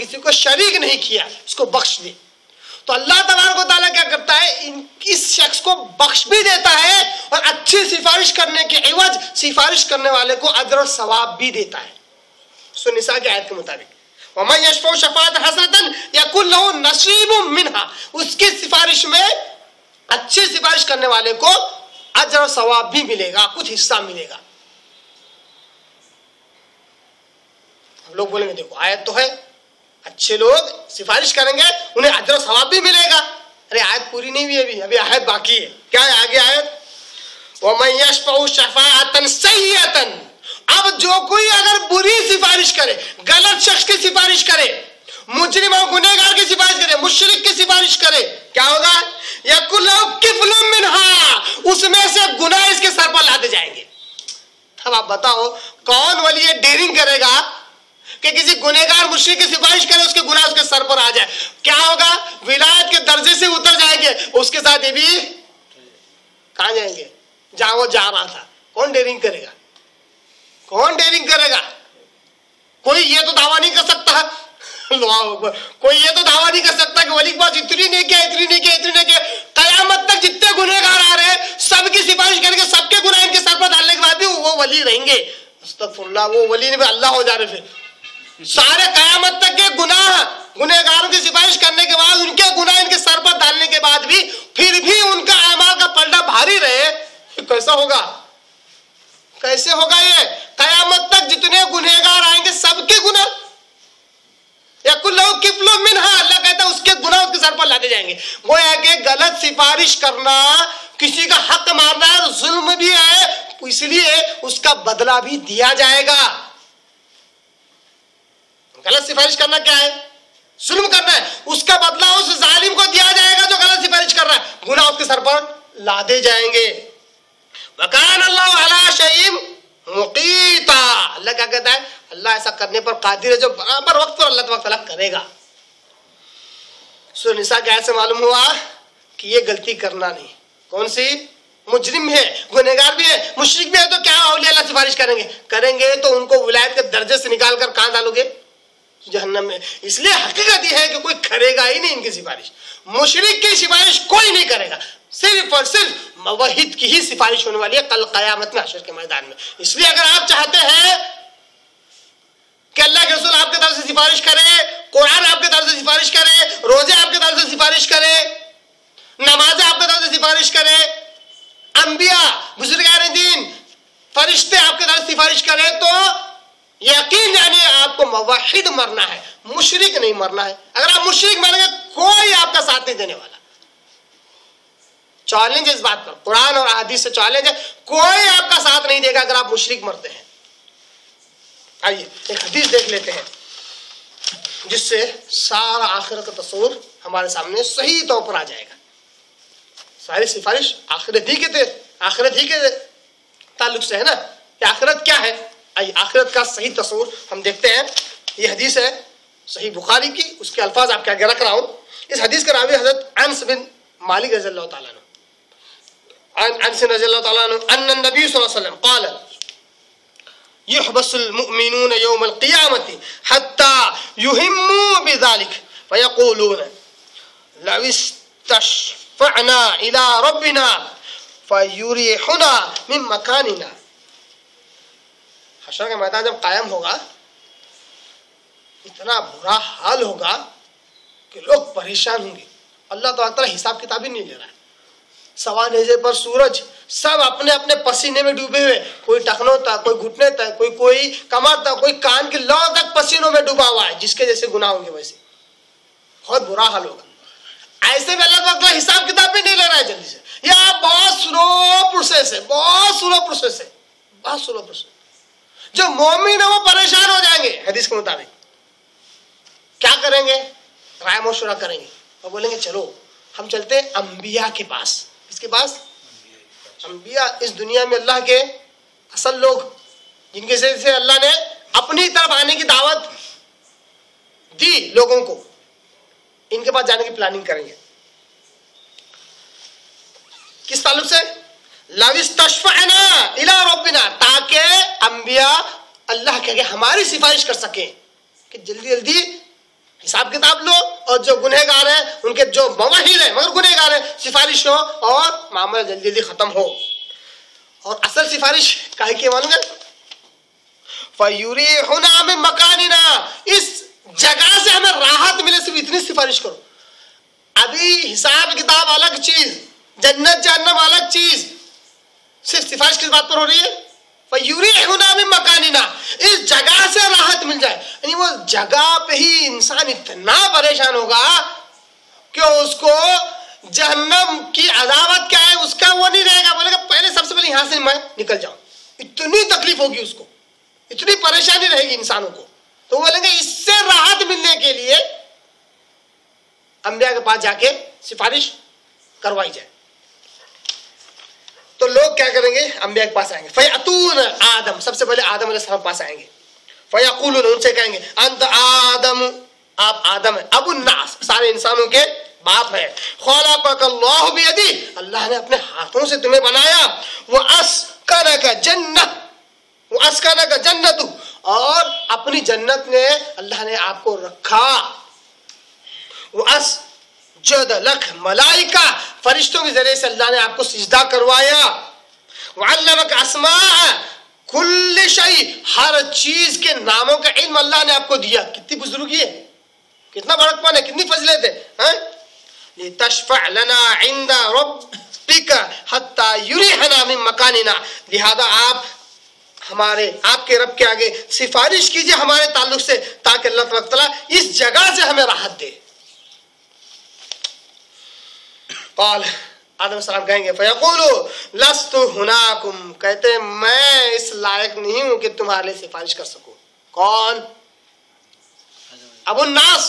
کسی کو شریک نہیں کیا، اس کو بخش دے۔ تو اللہ تبارک و تعالیٰ کیا کرتا ہے؟ اس شخص کو بخش بھی دیتا ہے اور اچھی سفارش کرنے کے عوض سفارش کرنے والے کو ادر و ثواب بھی دیتا ہے۔ سو نساء کی آیت کے مطابق۔ وَمَنْ يَشْفَوْ شَفَاعَةً حَسَنَةً يَكُنْ لَهُ نَصِيبٌ مِّنْهَا۔ اس کی سفارش میں اچھی سفارش کرنے والے کو اجر و ثواب بھی ملے گا، کچھ حصہ ملے گا۔ لوگ بولیں گے، دیکھو، آیت تو ہے۔ اچھے لوگ سفارش کریں گے، انہیں اجر و ثواب بھی ملے گا۔ ارے، آیت پوری نہیں ہوئی ابھی ابھی آیت باقی ہے۔ کیا ہے آگے آیت؟ وَمَنْ يَشْفَعُ شَفَاعَةً سَيِّئَةً، اب جو کوئی اگر بری سفارش کرے، غلط شخص کی سفارش کرے، مجرم اور گنہگار کی سفارش کرے، مشرک کی سفارش کرے، کیا ہوگا؟ اس میں سے گناہ اس کے سر پر لاتے جائیں گے۔ اب آپ بتاؤ، کون ولی یہ ڈیرنگ کرے گا؟ کہ کسی گنہگار مشرک کی سفارش کرے، اس کے گناہ اس کے سر پر آ جائے۔ کیا ہوگا؟ ولایت کے درجے سے اتر جائیں گے، اس کے ساتھ یہ بھی کہاں جائیں گے؟ جہاں وہ جا رہا تھا۔ کون ڈیرنگ کرے گا؟ کون ڈیرنگ کرے گا؟ کوئی یہ تو دعویٰ نہیں کر سکتا۔ کوئی یہ تو دعویٰ نہیں کر سکتا کہ ولی کے پاس اتنی نہیں کیا اتنی نہیں کیا اتنی نہیں کیا قیامت تک جتنے گنہگار آ رہے ہیں، سب کی سفارش کریں گے، سب کے گناہ ان کے سر پر ڈالنے کے بعد بھی وہ ولی رہیں گے۔ استغفر اللہ، وہ ولی نہیں اللہ ہو جا رہے پھر۔ سارے قیامت تک کے گناہ، گنہگاروں کی سفارش کرنے کے بعد ان کے گناہ ان کے سر پر ڈالنے کے بعد بھی پھر بھی ان کا اعمال کا پلڈا بھاری رہے کیسا ہوگا؟ کیسے ہوگا یہ؟ قیامت تک جتنے گنہگار آئیں گے، سب کے گناہ۔ یا کلو کفلو منہا، اللہ کہتا ہے اس کے گناہ اس کے سر پر لاتے جائیں گے۔ گویا کہ غلط سفارش کرنا، کسی کا حق مارنا ہے ظلم بھی ہے، اس لیے اس کا بدلہ بھی دیا جائے گا۔ غلط سفارش کرنا کیا ہے؟ ظلم کرنا ہے۔ اس کا بدلہ اس ظالم کو دیا جائے گا جو غلط سفارش کر رہا ہے۔ گناہ اس کے سر پر لادے جائیں گے۔ وکان اللہ علی شعیم مقیتا۔ اللہ کیا کہتا ہے؟ اللہ ایسا کرنے پر قادر ہے جو برابر وقت پر اللہ تعالیٰ کرے گا۔ سورہ نساء کے آیت سے معلوم ہوا کہ یہ غلطی کرنا نہیں۔ کون سی؟ مجرم ہے، گنہگار بھی ہے، مشرک بھی ہے، تو کیا اولیاء اللہ سفارش کریں گے؟ کریں گے تو ان کو ولایت کے درجے سے نکال کر کہاں ڈالو گے؟ جہنم میں۔ اس لیے حقیقت یہ ہے کہ کوئی کرے گا ہی نہیں ان کی سفارش۔ مشرک کی سفارش کوئی نہیں کرے گا۔ صرف اور صرف موحد کی ہی سفارش ہونے والی ہے کل قیامت میں حشر کے میدان میں۔ اس لیے اگر آپ چاہتے ہیں کہ اللہ کے رسول آپ کے طرف سے سفارش کرے قرآن آپ کے طرف سے سفارش کرے روزے آپ کے طرف سے سفارش کرے نماز آپ کے طرف سے سفارش کرے انبیاء، بزرگان دین، فرشتے آپ کے طرف سفارش کرے تو کو موحد مرنا ہے مشرق نہیں مرنا ہے۔ اگر آپ مشرق مریں گے، کوئی آپ کا ساتھ نہیں دینے والا۔ چیلنج اس بات پر۔ قرآن اور حدیث سے چیلنج ہے۔ کوئی آپ کا ساتھ نہیں دے گا اگر آپ مشرق مرتے ہیں۔ آئیے، ایک حدیث دیکھ لیتے ہیں۔ جس سے سارا آخرت کا تصور ہمارے سامنے صحیح طور پر آ جائے گا۔ ساری سفارش آخرت ہی کے تھے آخرت ہی کے تعلق سے ہے نا؟ کہ آخرت کیا ہے؟ آخرت کا صحیح تصور ہم دیکھتے ہیں۔ یہ حدیث ہے، صحیح بخاری کی، اس کے الفاظ آپ کے آگے رکھ رہا ہوں۔ اس حدیث کا راوی حضرت انس بن مالک رضی اللہ تعالیٰ عنہ۔ انس رضی اللہ تعالیٰ عنہ، ان النبی صلی اللہ علیہ وسلم قال يحبس المؤمنون يوم القيامة حتى يهموا بذلك فيقولون لو استشفعنا إلى ربنا فيريحنا من مكاننا حشر کا میدان جب قائم ہوگا، اتنا برا حال ہوگا کہ لوگ پریشان ہوں گے۔ اللہ تعالیٰ حساب کتاب ہی نہیں لے رہا ہے۔ سوا نیزے پر سورج، سب اپنے اپنے پسینے میں ڈوبے ہوئے۔ کوئی ٹخنوں تک کوئی گھٹنے تک کوئی کوئی کمر تک کوئی کان کی لو تک پسینوں میں ڈوبا ہوا ہے، جس کے جیسے گناہ ہوں گے ویسے۔ بہت برا حال ہوگا۔ ایسے میں اللہ تعالیٰ حساب کتاب بھی نہیں لے رہا ہے جلدی سے۔ یہ بہت سلو پروسیس ہے، بہت سلو پروسیس ہے، بہت سلو پروسیس جو مومن ہے وہ پریشان ہو جائیں گے۔ حدیث کے مطابق۔ کیا کریں گے؟ رائے مشورہ کریں گے۔ اور بولیں گے، چلو، ہم چلتے ہیں انبیاء کے پاس۔ اس کے پاس؟ انبیاء۔ اس دنیا میں اللہ کے اصل لوگ، جن کے ذریعے سے اللہ نے اپنی طرف آنے کی دعوت دی لوگوں کو، ان کے پاس جانے کی پلاننگ کریں گے۔ کس تعلق سے؟ ربنا تاکہ انبیاء اللہ کے آگے ہماری سفارش کر سکیں کہ جلدی جلدی حساب کتاب لو اور جو گنہگار ہیں، ان کے جو مواہر ہیں، مگر گنہگار ہیں، سفارش ہو اور معاملہ جلدی جلدی ختم ہو۔ اور اصل سفارش کاہے کی معلوم ہے؟ فیوری ہونا میں مکاننا اس جگہ سے ہمیں راحت ملے صرف اتنی سفارش کرو۔ ابھی حساب کتاب الگ چیز، جنت جہنم الگ چیز۔ صرف سفارش کس بات پر ہو رہی ہے؟ فیوری مکاننا، اس جگہ سے راحت مل جائے۔ یعنی وہ جگہ پہ ہی انسان اتنا پریشان ہوگا کہ اس کو جہنم کی عذابت کیا ہے، اس کا وہ نہیں رہے گا۔ بولے گا، پہلے سب سے پہلے یہاں سے میں نکل جاؤں۔ اتنی تکلیف ہوگی اس کو، اتنی پریشانی رہے گی انسانوں کو۔ تو وہ بولیں گے، اس سے راحت ملنے کے لیے انبیاء کے پاس جا کے سفارش کروائی جائے۔ تو لوگ کیا کریں گے؟ انبیاء کے پاس آئیں گے۔ فیاتون آدم، سب سے پہلے آدم علیہ السلام پاس آئیں گے۔ فیقولون، ان سے کہیں گے، انت آدم، آپ آدم ہیں، ابو الناس، سارے انسانوں کے باپ ہے خلقک اللہ بیدی، اللہ نے اپنے ہاتھوں سے تمہیں بنایا۔ وہ اسکنک جنت وہ اسکنک جنت اور اپنی جنت میں اللہ نے آپ کو رکھا۔ وہ اس جد لکھ ملائکہ فرشتوں کے ذریعے سے اللہ نے آپ کو سجدہ کروایا۔ وعلمک اسماء کل شئی ہر چیز کے ناموں کا علم اللہ نے آپ کو دیا۔ کتنی بزرگی ہے، کتنا بڑکپن ہے، کتنی فضلت ہے ہاں؟ لتشفع لنا عند ربک حتی یریحنا من مکاننا لہذا آپ ہمارے، آپ کے رب کے آگے سفارش کیجیے ہمارے تعلق سے، تاکہ اللہ تعالیٰ اس جگہ سے ہمیں راحت دے۔ قال، آدم السلام کہیں گے، فیقولو لست ہناکم۔ کہتے ہیں، میں اس لائق نہیں ہوں کہ تمہارے لیے سفارش کر سکوں۔ کون؟ ابو الناس